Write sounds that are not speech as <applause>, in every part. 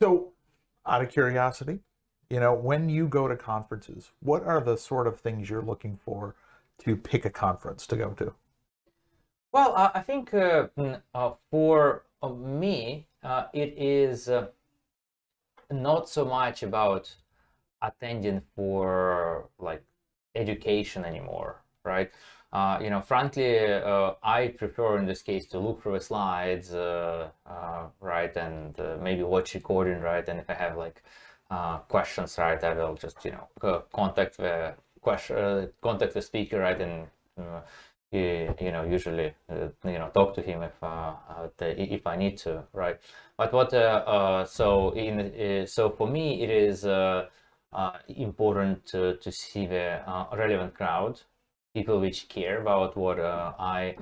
So, out of curiosity, you know, when you go to conferences, what are the sort of things you're looking for to pick a conference to go to? Well, uh, I think uh, mm, uh, for uh, me, uh, it is not so much about attending for like education anymore, right? Uh, you know, frankly, uh, I prefer in this case to look through the slides, uh, uh right, and uh, maybe watch recording, right, and if I have like uh, questions, right, I will just you know contact the question, contact the speaker, right, and you, you know usually you know talk to him if if I need to, right. But what so in so for me it is important to, to see the relevant crowd people which care about what uh, I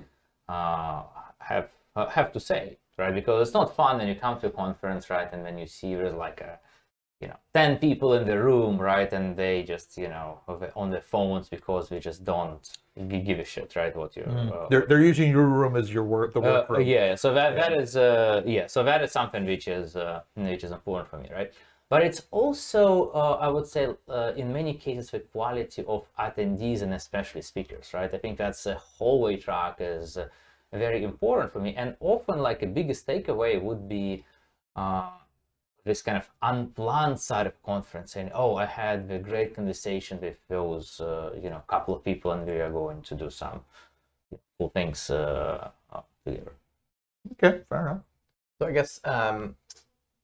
uh, have uh, have to say, right? Because it's not fun when you come to a conference, right, and then you see there's like a you know 10 people in the room right and they just you know on their phones because we just don't give a shit right what you're mm. uh, they're, they're using your room as your work the work uh, room yeah so that yeah. that is uh yeah so that is something which is uh which is important for me right but it's also, uh, I would say, uh, in many cases, the quality of attendees and especially speakers, right? I think that's a hallway track is uh, very important for me. And often, like a biggest takeaway would be uh, this kind of unplanned side of conference saying, oh, I had a great conversation with those, uh, you know, couple of people and we are going to do some cool things uh, together. Okay, fair enough. So I guess um,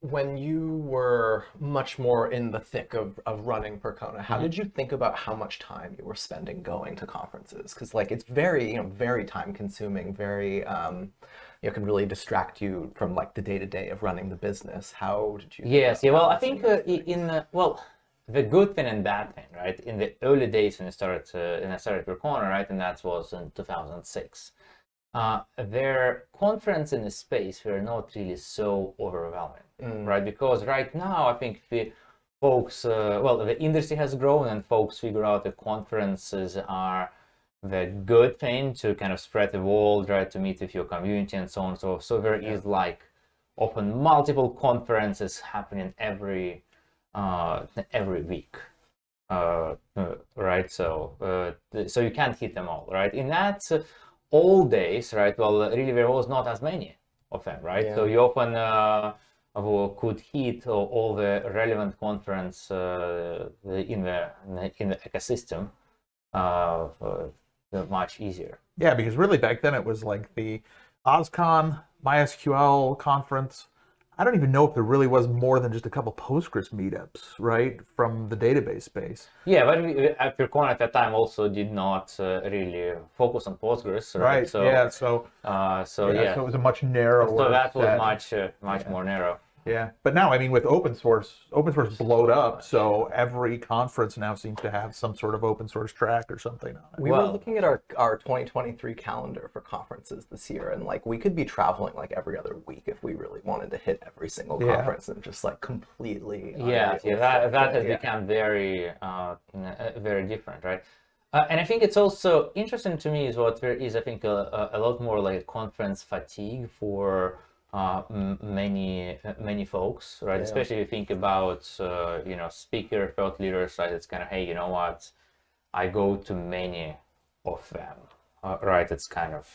when you were much more in the thick of, of running Percona, how mm-hmm. did you think about how much time you were spending going to conferences? Because like it's very, you know, very time consuming, very, um, you know, can really distract you from like the day to day of running the business. How did you? Yes, yeah. Well, I think uh, in the, well, the good thing and bad thing, right? In the early days when I started, uh, when I started Percona, right, and that was in 2006 uh, their conference in the space were not really so overwhelming, mm. right? Because right now, I think the folks, uh, well, the industry has grown and folks figure out that conferences are the good thing to kind of spread the word, right? To meet with your community and so on. So, so there yeah. is like often multiple conferences happening every uh, every week. Uh, uh right so uh, so you can't hit them all right in that old days, right? Well, really there was not as many of them, right? Yeah. So you often uh, could hit all the relevant conference uh, in the in the ecosystem uh, much easier. Yeah, because really back then it was like the OSCON MySQL conference I don't even know if there really was more than just a couple Postgres meetups, right, from the database space. Yeah, but at Percona at that time also did not uh, really focus on Postgres, right? right. So, yeah, so uh, so yeah, yeah, so it was a much narrower. So that was set. much uh, much yeah. more narrow. Yeah, but now I mean, with open source, open source is blowed up, so every conference now seems to have some sort of open source track or something on it. We well, were looking at our our 2023 calendar for conferences this year, and like we could be traveling like every other week if we really wanted to hit every single yeah. conference and just like completely. Yeah, yeah, that that has yeah. become very uh, uh, very different, right? Uh, and I think it's also interesting to me is what there is, I think, a, a lot more like conference fatigue for uh, many many folks, right? Yeah. Especially if you think about uh, you know speaker thought leaders, right? It's kind of hey, you know what? I go to many of them, uh, right? It's kind of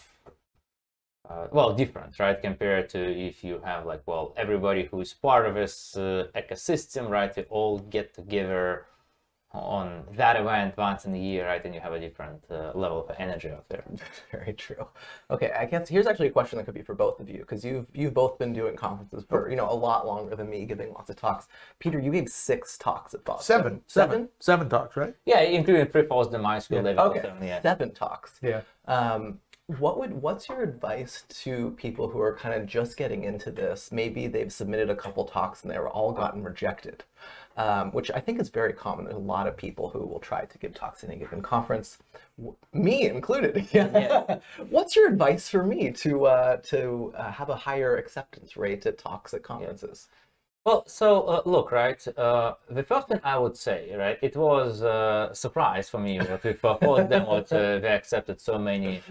uh, well different, right? Compared to if you have like well everybody who is part of this uh, ecosystem, right? They all get together on that event once in a year, right? And you have a different uh, level of energy out there. <laughs> Very true. Okay, I guess here's actually a question that could be for both of you because you've you've both been doing conferences for you know a lot longer than me, giving lots of talks. Peter, you gave six talks at FOSDEM. Seven. Seven. Seven, Seven talks, right? Yeah, including pre-post the MySQL. Yeah. Okay. Seven, yeah. Seven talks. Yeah. Um, what would what's your advice to people who are kind of just getting into this? Maybe they've submitted a couple talks and they were all gotten rejected um, which I think is very common. There's a lot of people who will try to give talks in a given conference, me included. <laughs> yeah. What's your advice for me to uh, to uh, have a higher acceptance rate at talks at conferences? Yeah. Well, so uh, look, right. Uh, the first thing I would say, right, it was a surprise for me that with all of them, what uh, they accepted so many,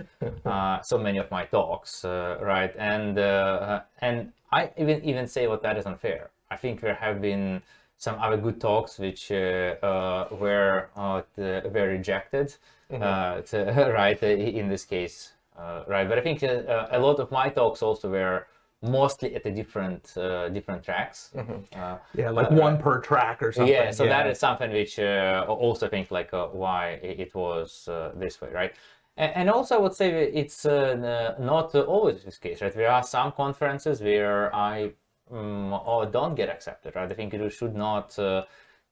uh, so many of my talks, uh, right, and uh, and I even even say what that is unfair. I think there have been some other good talks which uh, uh, were uh, were rejected, uh, to, <laughs> right? In this case, uh, right? But I think a lot of my talks also were mostly at the different uh, different tracks. Uh, Yeah, like one per track or something. yeah, so that is something which uh, also think like uh, why it was uh, this way, right? And, and also, I would say it's uh, not uh, always this case, right? There are some conferences where I um, or don't get accepted, right? I think you should not uh,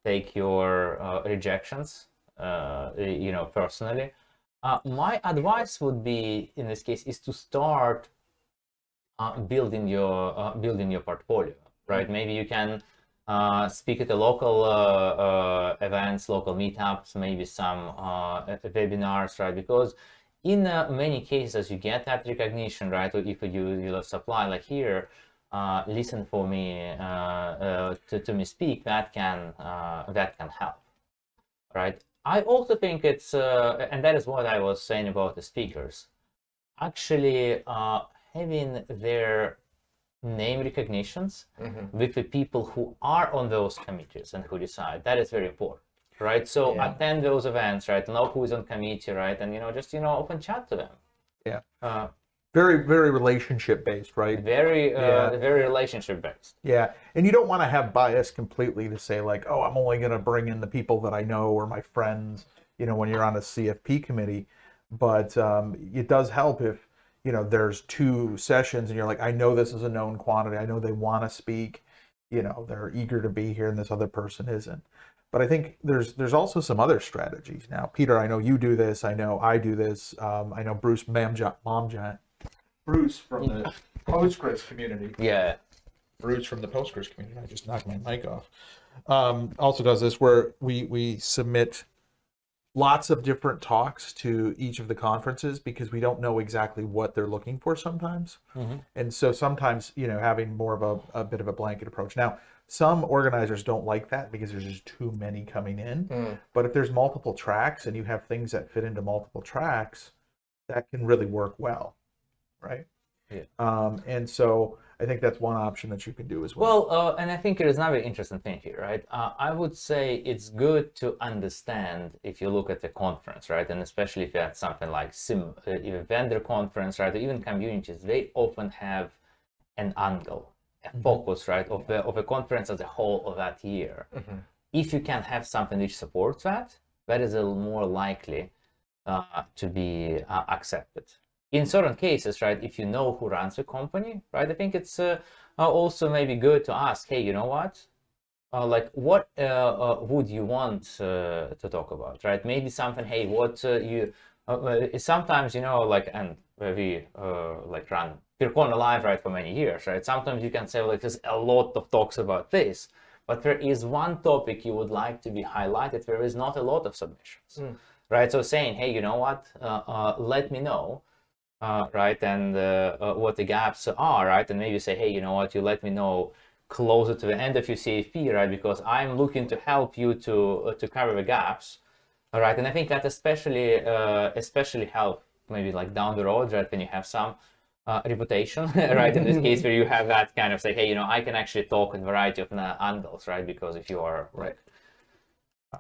take your uh, rejections, uh, you know, personally. Uh, my advice would be in this case is to start uh, building your uh, building your portfolio right? Maybe you can uh, speak at the local uh, uh, events local meetups maybe some uh, webinars right? Because in uh, many cases you get that recognition right? Or if you you supply like here uh, listen for me uh, uh, to, to me speak that can uh, that can help right? I also think it's uh, and that is what i was saying about the speakers. Actually uh, having their name recognitions with the people who are on those committees and who decide that is very important right so Yeah. attend those events right know who is on committee right and you know just you know open chat to them Yeah. uh, very, very relationship based, right? very uh, Yeah. very relationship based Yeah, and you don't want to have bias completely to say like, oh, I'm only going to bring in the people that I know or my friends. You know, when you're on a CFP committee, but um, it does help if you know there's two sessions and you're like, I know this is a known quantity. I know they want to speak. You know, they're eager to be here, and this other person isn't. But I think there's there's also some other strategies now. Peter, I know you do this. I know I do this. Um, I know Bruce Mamja, Momjian, Bruce from the <laughs> Postgres community. yeah Bruce from the Postgres community. I just knocked my mic off. Um, also does this where we we submit lots of different talks to each of the conferences because we don't know exactly what they're looking for sometimes, mm-hmm. and so sometimes you know having more of a, a bit of a blanket approach. Now, some organizers don't like that because there's just too many coming in. Mm. But if there's multiple tracks and you have things that fit into multiple tracks, that can really work well, right? Yeah. Um, and so I think that's one option that you can do as well. Well, uh, and I think there is another interesting thing here, right? Uh, I would say it's good to understand if you look at the conference, right? And especially if you had something like sim, uh, even vendor conference, right? Or even communities, they often have an angle, a focus, right? Of the of a conference as a whole of that year. If you can have something which supports that, that is a little more likely uh, to be uh, accepted. In certain cases, right, if you know who runs the company, right, I think it's uh, uh, also maybe good to ask, hey, you know what? Uh, like, what uh, uh, would you want uh, to talk about, right? Maybe something, hey, what uh, you, sometimes, you know, like, and we uh, like run Percona Live, right, for many years, right? Sometimes you can say, like, there's a lot of talks about this, but there is one topic you would like to be highlighted. There is not a lot of submissions, right? So saying, hey, you know what? Uh, uh, let me know, uh, right? And uh, uh, what the gaps are, right? And maybe say, hey, you know what? You let me know closer to the end of your CFP, right? Because I'm looking to help you to uh, to cover the gaps, all right? And I think that especially uh, especially help maybe like down the road, right? When you have some uh, reputation, <laughs> right? In this case, <laughs> where you have that kind of say, hey, you know, I can actually talk in a variety of angles, right? Because if you are right,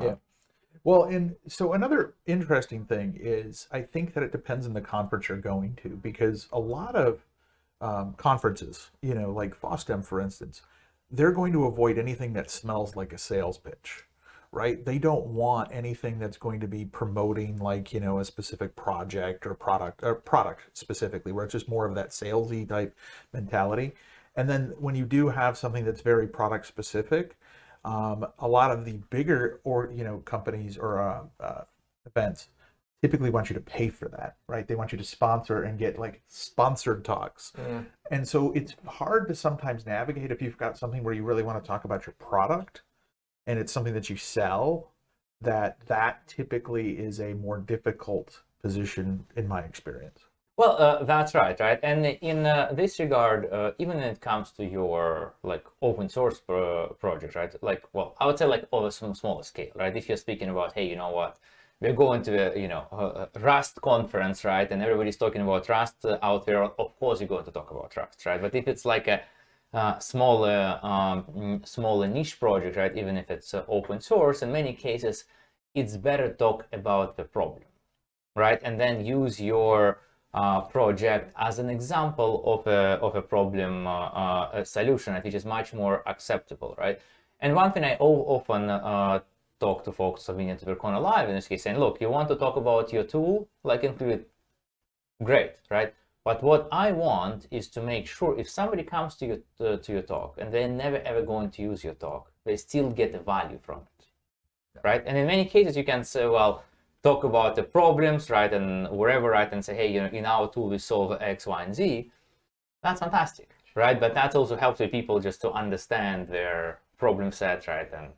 Yeah. Well, and so another interesting thing is I think that it depends on the conference you're going to because a lot of um, conferences, you know, like FOSDEM, for instance, they're going to avoid anything that smells like a sales pitch, right? They don't want anything that's going to be promoting like, you know, a specific project or product or product specifically, where it's just more of that salesy type mentality. And then when you do have something that's very product specific, um, a lot of the bigger or you know companies or uh, uh, events typically want you to pay for that right? They want you to sponsor and get like sponsored talks. And so it's hard to sometimes navigate if you've got something where you really want to talk about your product and it's something that you sell that that typically is a more difficult position in my experience Well, uh, that's right, right? And in uh, this regard, uh, even when it comes to your like open source pro- project, right? Like, well, I would say like on a smaller scale, right? If you're speaking about, hey, you know what, we're going to a you know a a Rust conference, right? And everybody's talking about Rust uh, out there. Of course, you're going to talk about Rust, right? But if it's like a uh, smaller, um, smaller niche project, right? Even if it's uh, open source, in many cases, it's better talk about the problem, right? And then use your uh, project as an example of a, of a problem uh, uh, a solution, which is much more acceptable, right? And one thing I often uh, talk to folks of Indian Percona Live in this case, saying, look, you want to talk about your tool, like include it, great, right? But what I want is to make sure if somebody comes to your to, to your talk and they're never ever going to use your talk, they still get the value from it, right? And in many cases, you can say, well, talk about the problems, right, and wherever, right, and say, hey, you know, in our tool we solve X, Y, and Z. That's fantastic, right? But that also helps with people just to understand their problem set, right, and